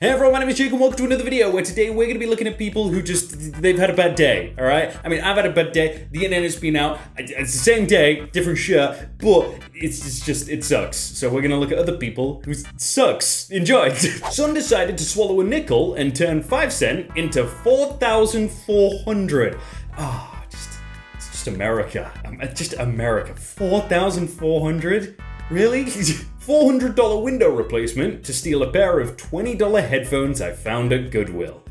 Hey everyone, my name is Jake and welcome to another video where today we're going to be looking at people who just, they've had a bad day, alright? I mean, I've had a bad day, the internet has been out, it's the same day, different shirt, but it's, it's just, it sucks. So we're going to look at other people who sucks. Enjoy! Son decided to swallow a nickel and turn 5 cent into 4,400. Ah, oh, just, it's just America. Um, just America. 4,400? Really? $400 window replacement to steal a pair of $20 headphones I found at Goodwill.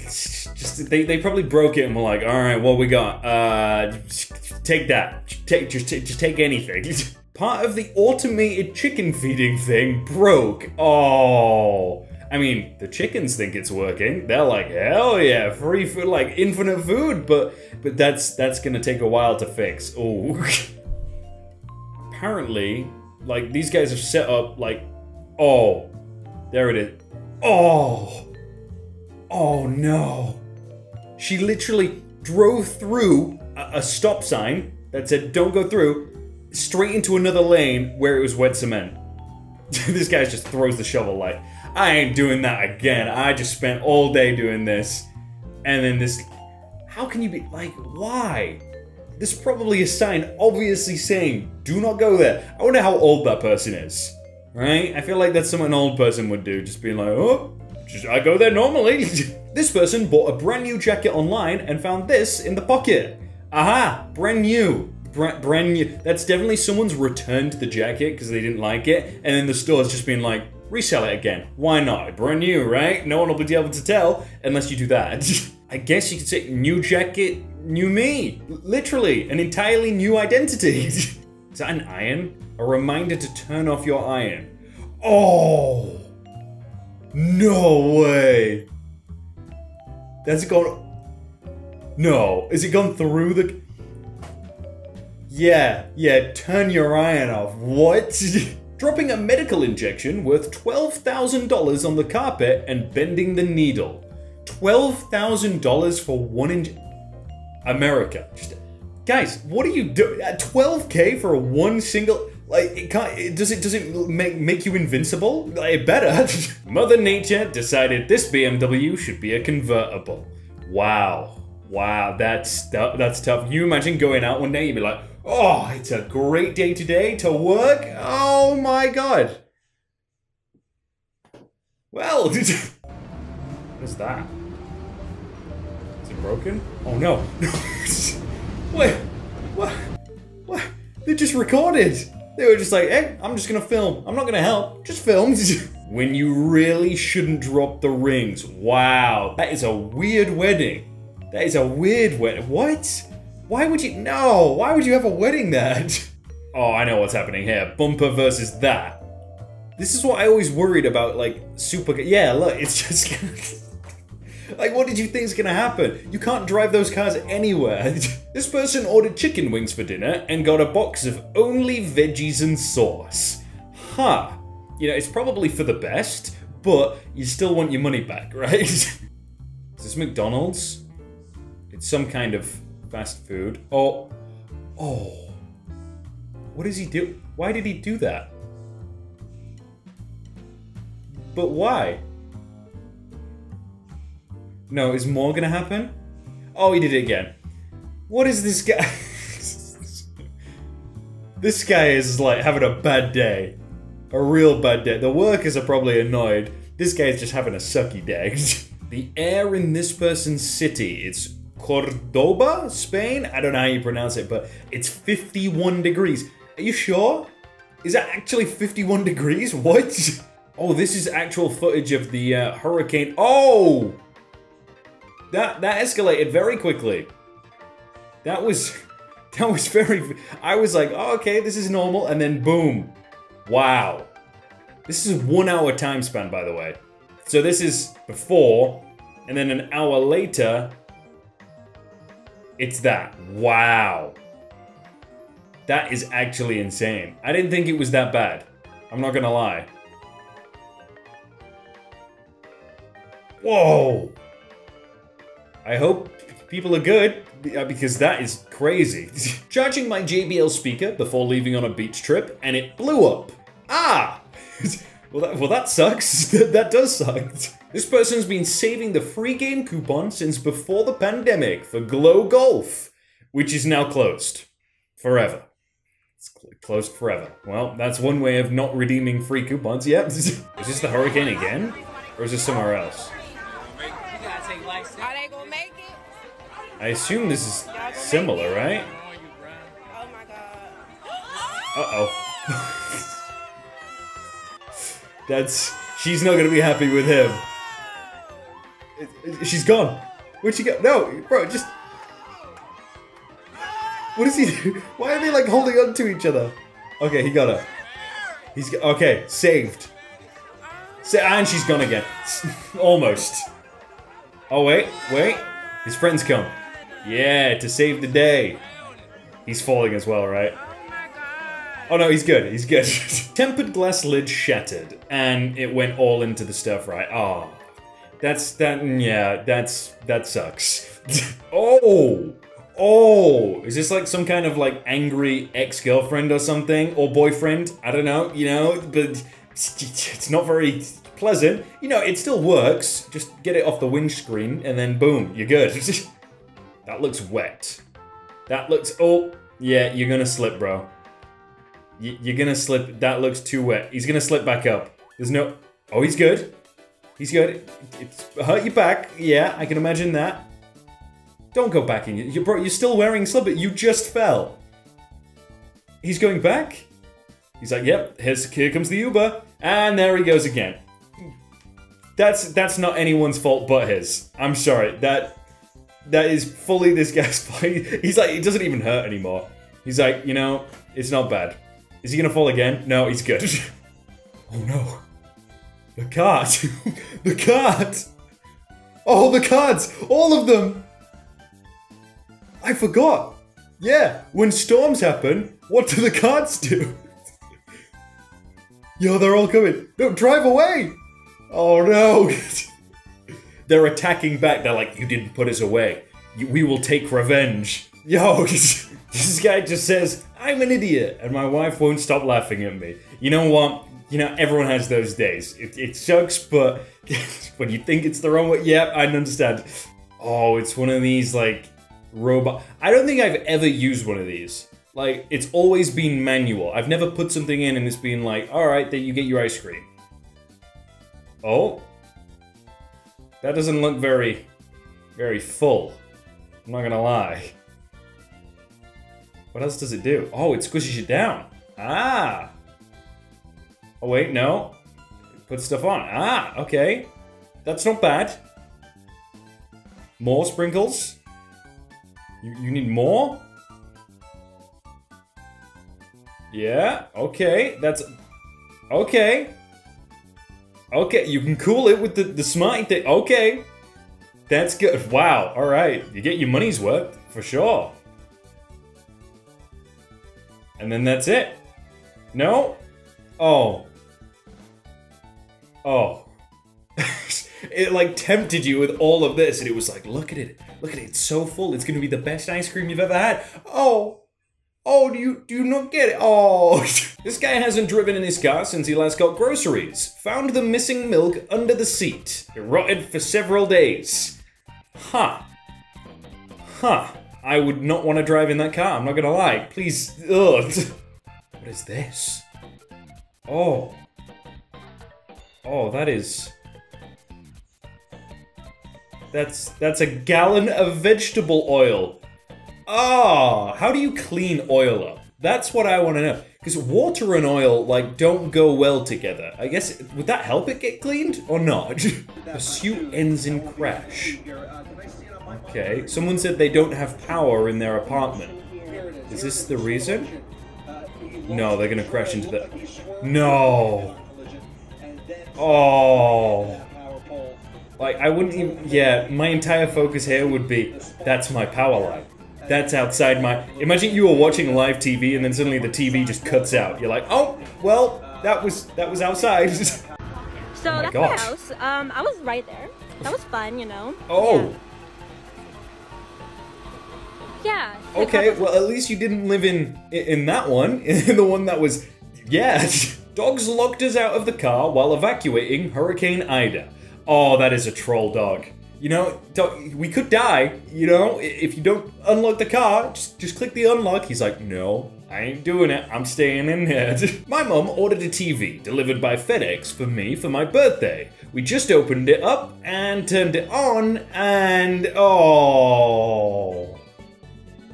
Just they, they probably broke it and were like, all right, what we got? Uh, take that. Take just just take anything. Part of the automated chicken feeding thing broke. Oh. I mean, the chickens think it's working. They're like, hell yeah, free food, like infinite food. But but that's that's gonna take a while to fix. Oh. Apparently, like, these guys have set up, like, oh, there it is. Oh, oh no. She literally drove through a, a stop sign that said, don't go through, straight into another lane where it was wet cement. this guy just throws the shovel like, I ain't doing that again. I just spent all day doing this. And then this, how can you be, like, why? There's probably a sign obviously saying, do not go there. I wonder how old that person is. Right? I feel like that's something an old person would do, just being like, oh, just, I go there normally. this person bought a brand new jacket online and found this in the pocket. Aha, brand new. Bra brand new. That's definitely someone's returned the jacket because they didn't like it, and then the store's just been like, resell it again. Why not? Brand new, right? No one will be able to tell unless you do that. I guess you could say new jacket, new me. Literally, an entirely new identity. Is that an iron? A reminder to turn off your iron. Oh! No way! That's gone. No. Is it gone through the. Yeah, yeah, turn your iron off. What? Dropping a medical injection worth $12,000 on the carpet and bending the needle. $12,000 for one injection. America. Just, guys, what are you doing? At 12k for one single like it can't does it does it make make you invincible? Like, it better. Mother Nature decided this BMW should be a convertible. Wow. Wow, that's that's tough. You imagine going out one day and be like, "Oh, it's a great day today to work." Oh my god. Well, what is that? Broken? Oh no. Wait, what? What? They just recorded. They were just like, hey, I'm just gonna film. I'm not gonna help. Just film. when you really shouldn't drop the rings. Wow. That is a weird wedding. That is a weird wedding. What? Why would you? No. Why would you have a wedding that? oh, I know what's happening here. Bumper versus that. This is what I always worried about, like, super. Yeah, look, it's just. Like, what did you think is gonna happen? You can't drive those cars anywhere. this person ordered chicken wings for dinner and got a box of only veggies and sauce. Huh. You know, it's probably for the best, but you still want your money back, right? is this McDonald's? It's some kind of fast food. Oh. Oh. What does he do? Why did he do that? But why? No, is more gonna happen? Oh, he did it again. What is this guy? this guy is like having a bad day. A real bad day. The workers are probably annoyed. This guy is just having a sucky day. the air in this person's city, it's Cordoba, Spain? I don't know how you pronounce it, but it's 51 degrees. Are you sure? Is that actually 51 degrees? What? Oh, this is actual footage of the uh, hurricane. Oh! That that escalated very quickly. That was that was very I was like, oh, okay, this is normal, and then boom. Wow. This is one hour time span, by the way. So this is before, and then an hour later, it's that. Wow. That is actually insane. I didn't think it was that bad. I'm not gonna lie. Whoa! I hope people are good uh, because that is crazy. Charging my JBL speaker before leaving on a beach trip and it blew up. Ah! well, that, well, that sucks. that does suck. This person's been saving the free game coupon since before the pandemic for Glow Golf, which is now closed. Forever. It's cl- closed forever. Well, that's one way of not redeeming free coupons. Yep. is this the hurricane again? Or is this somewhere else? I assume this is similar, right? Oh my god. Uh oh. That's. She's not gonna be happy with him. She's gone. Where'd she go? No, bro, just. What is he do? Why are they like holding on to each other? Okay, he got her. He's okay, saved. Sa- and she's gone again. Almost. Oh wait, wait. His friends come. Yeah, to save the day. He's falling as well, right? Oh no, he's good. He's good. Tempered glass lid shattered, and it went all into the stir fry. Oh, that's that. Yeah, that's that sucks. oh, oh, is this like some kind of like angry ex girlfriend or something or boyfriend? I don't know. You know, but it's not very pleasant. You know, it still works. Just get it off the windscreen, and then boom, you're good. that looks wet. That looks. Oh, yeah, you're gonna slip, bro. Y- You're gonna slip. That looks too wet. He's gonna slip back up. There's no. Oh, he's good. He's good. It's hurt your back. Yeah, I can imagine that. Don't go back in. You, bro, you're still wearing slipper. You just fell. He's going back. He's like, yep. Here's here comes the Uber, and there he goes again. That's that's not anyone's fault but his. I'm sorry. That that is fully this guy's fault. He's like, it doesn't even hurt anymore. He's like, you know, it's not bad. Is he gonna fall again? No, he's good. oh no. The cart. the cart. Oh, the cards. All of them. I forgot. Yeah, when storms happen, what do the cards do? Yo, they're all coming. No, drive away. Oh no. They're attacking back. They're like, you didn't put us away. We will take revenge. Yo, this guy just says, I'm an idiot, and my wife won't stop laughing at me. You know what? You know, everyone has those days. It, it sucks, but when you think it's the wrong way, yeah, I understand. Oh, it's one of these, like, robot. I don't think I've ever used one of these. Like, it's always been manual. I've never put something in and it's been like, alright, then you get your ice cream. Oh. That doesn't look very, very full. I'm not gonna lie. What else does it do? Oh, it squishes you down. Ah. Oh wait, no. It puts stuff on. Ah, okay. That's not bad. More sprinkles? You, you need more? Yeah, okay. That's... Okay. Okay, you can cool it with the, the smarty thing. Okay. That's good. Wow, alright. You get your money's worth, for sure. And then that's it. No? Oh. Oh. it like tempted you with all of this, and it was like, look at it. Look at it. It's so full. It's gonna be the best ice cream you've ever had. Oh. Oh, do you do you not get it? Oh, this guy hasn't driven in his car since he last got groceries. Found the missing milk under the seat. It rotted for several days. Huh. Huh. I would not want to drive in that car. I'm not gonna lie. Please. Ugh. What is this? Oh. Oh, that is. That's that's a gallon of vegetable oil. Ah, how do you clean oil up? That's what I want to know. Because water and oil, like, don't go well together. I guess, would that help it get cleaned or not? Pursuit ends in crash. Okay, someone said they don't have power in their apartment. Is this the reason? No, they're gonna crash into the. No! Oh. Like, I wouldn't even. Yeah, my entire focus here would be that's my power line. That's outside my. Imagine you were watching live TV and then suddenly the TV just cuts out. You're like, oh, well, that was that was outside. So my that's gosh. my house. Um, I was right there. That was fun, you know. oh, Yeah. Yeah. okay. Well, at least you didn't live in in that one. In the one that was, yeah. Dogs locked us out of the car while evacuating Hurricane Ida. Oh, that is a troll dog. You know, we could die. You know, if you don't unlock the car, just, just click the unlock. He's like, no, I ain't doing it. I'm staying in here. my mum ordered a TV delivered by FedEx for me for my birthday. We just opened it up and turned it on, and oh,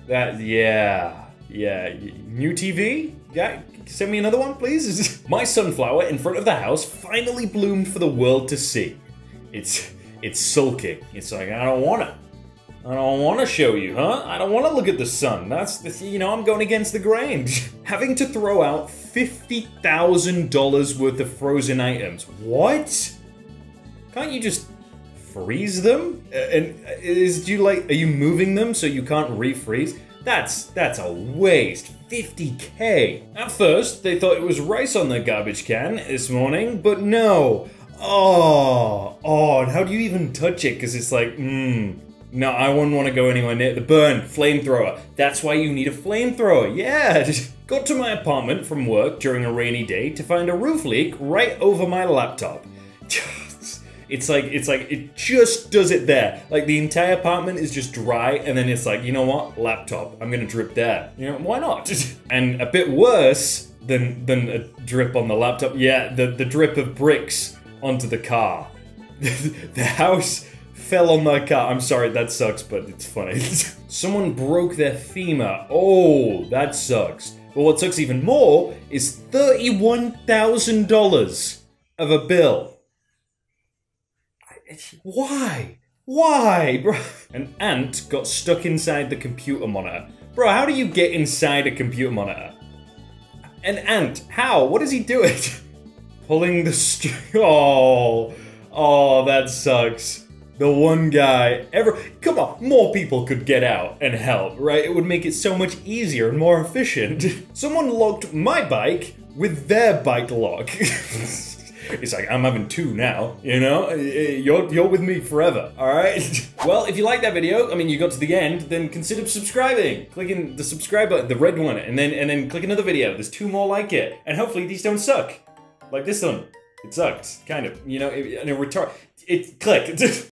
that yeah, yeah, new TV. Yeah, send me another one, please. my sunflower in front of the house finally bloomed for the world to see. It's it's sulking. It's like I don't wanna. I don't want to show you, huh? I don't want to look at the sun. That's the, you know, I'm going against the grain. Having to throw out $50,000 worth of frozen items. What? Can't you just freeze them? Uh, And is you like are you moving them so you can't refreeze? That's that's a waste. 50k. At first, they thought it was rice on the garbage can this morning, but no. Oh, oh, and how do you even touch it? Because it's like, mmm. No, I wouldn't want to go anywhere near the burn. Flamethrower. That's why you need a flamethrower. Yeah. Got to my apartment from work during a rainy day to find a roof leak right over my laptop. It's like it's like it just does it there. Like the entire apartment is just dry, and then it's like, you know what? Laptop. I'm gonna drip there. You know why not? and a bit worse than than a drip on the laptop. Yeah, the the drip of bricks onto the car. the house fell on my car. I'm sorry, that sucks, but it's funny. Someone broke their femur. Oh, that sucks. But what sucks even more is $31,000 of a bill. Why? Why, bro? An ant got stuck inside the computer monitor. Bro, how do you get inside a computer monitor? An ant? How? What is he doing? Pulling the string. Oh, oh, that sucks. The one guy ever. Come on, more people could get out and help, right? It would make it so much easier and more efficient. Someone locked my bike with their bike lock. It's like I'm having two now, you know. You're you're with me forever, all right. well, if you like that video, I mean, you got to the end, then consider subscribing. Clicking the subscribe button, the red one, and then and then click another video. There's two more like it, and hopefully these don't suck, like this one. It sucks, kind of, you know. It, and it retard. It click.